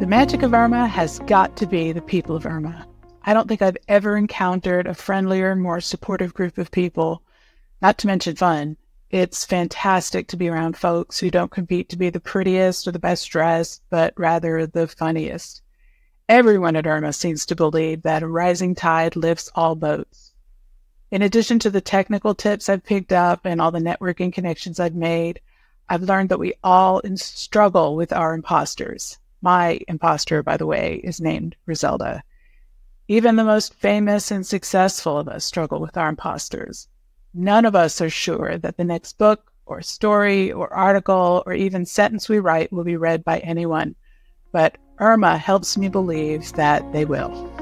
The magic of Erma has got to be the people of Erma. I don't think I've ever encountered a friendlier, more supportive group of people, not to mention fun. It's fantastic to be around folks who don't compete to be the prettiest or the best dressed, but rather the funniest. Everyone at Erma seems to believe that a rising tide lifts all boats. In addition to the technical tips I've picked up and all the networking connections I've made, I've learned that we all struggle with our imposters. My imposter, by the way, is named Griselda. Even the most famous and successful of us struggle with our imposters. None of us are sure that the next book or story or article or even sentence we write will be read by anyone, but Erma helps me believe that they will.